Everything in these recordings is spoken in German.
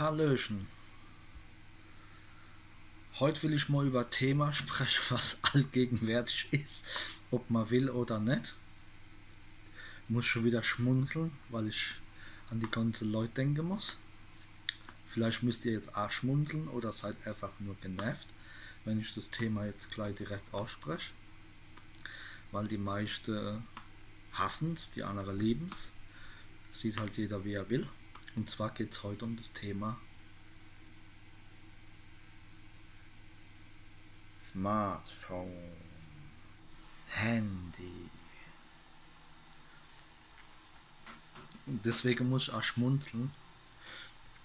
Hallöchen. Heute will ich mal über ein Thema sprechen, was allgegenwärtig ist, ob man will oder nicht. Muss schon wieder schmunzeln, weil ich an die ganzen Leute denken muss. Vielleicht müsst ihr jetzt auch schmunzeln oder seid einfach nur genervt, wenn ich das Thema jetzt gleich direkt ausspreche. Weil die meisten hassen es, die anderen lieben es. Sieht halt jeder wie er will. Und zwar geht es heute um das Thema Smartphone, Handy. Und deswegen muss ich auch schmunzeln.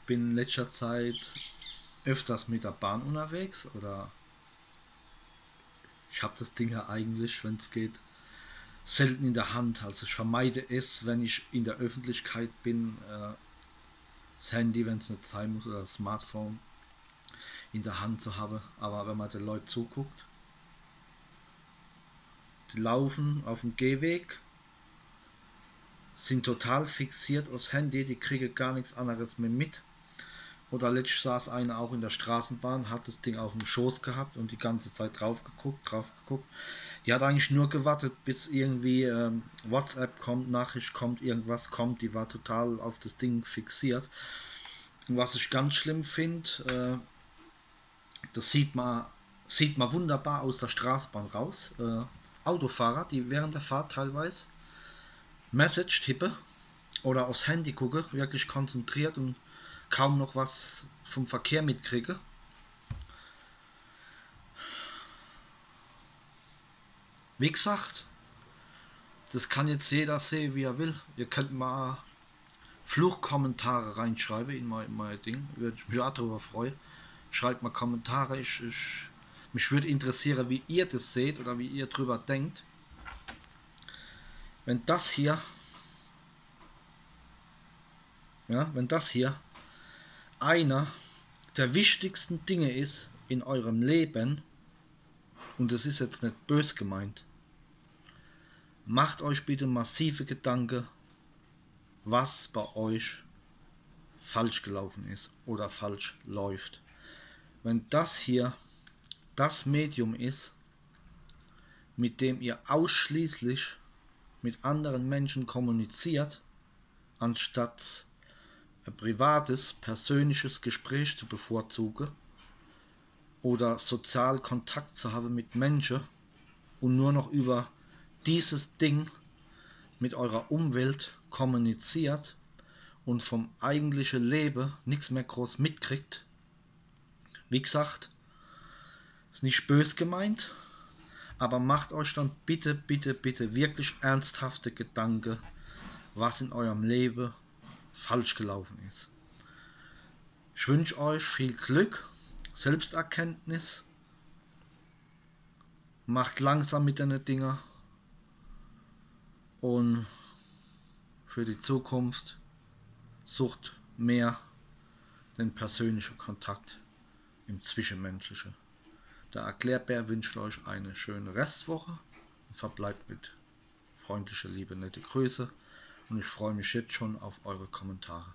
Bin in letzter Zeit öfters mit der Bahn unterwegs oder ich habe das Ding ja eigentlich, wenn es geht, selten in der Hand. Also ich vermeide es, wenn ich in der Öffentlichkeit bin, äh, das Handy, wenn es nicht sein muss, oder das Smartphone in der Hand zu haben. Aber wenn man den Leuten zuguckt, die laufen auf dem Gehweg, sind total fixiert aufs Handy, die kriegen gar nichts anderes mehr mit. Oder letztens saß einer auch in der Straßenbahn, hat das Ding auf dem Schoß gehabt und die ganze Zeit drauf geguckt, drauf geguckt. Die hat eigentlich nur gewartet, bis irgendwie ähm, WhatsApp kommt, Nachricht kommt, irgendwas kommt. Die war total auf das Ding fixiert. Und was ich ganz schlimm finde, äh, das sieht man, sieht man wunderbar aus der Straßenbahn raus. Äh, Autofahrer, die während der Fahrt teilweise Message tippe oder aufs Handy gucke, wirklich konzentriert und kaum noch was vom Verkehr mitkriege. Wie gesagt, das kann jetzt jeder sehen, wie er will. Ihr könnt mal Fluchkommentare reinschreiben in mein, mein Ding. Würde ich mich auch darüber freuen. Schreibt mal Kommentare. Ich, ich, mich würde interessieren, wie ihr das seht oder wie ihr drüber denkt. Wenn das hier, ja, wenn das hier einer der wichtigsten Dinge ist in eurem Leben, und das ist jetzt nicht bös gemeint, macht euch bitte massive Gedanken, was bei euch falsch gelaufen ist oder falsch läuft. Wenn das hier das Medium ist, mit dem ihr ausschließlich mit anderen Menschen kommuniziert, anstatt privates, persönliches Gespräch zu bevorzugen oder sozial Kontakt zu haben mit Menschen und nur noch über dieses Ding mit eurer Umwelt kommuniziert und vom eigentlichen Leben nichts mehr groß mitkriegt. Wie gesagt, ist nicht bös gemeint, aber macht euch dann bitte, bitte, bitte wirklich ernsthafte Gedanken, was in eurem Leben falsch gelaufen ist. Ich wünsche euch viel Glück, Selbsterkenntnis. Macht langsam mit den Dinger und für die Zukunft sucht mehr den persönlichen Kontakt im Zwischenmenschlichen. Der Erklärbär wünscht euch eine schöne Restwoche und verbleibt mit freundlicher Liebe, nette Grüße und ich freue mich jetzt schon auf eure Kommentare.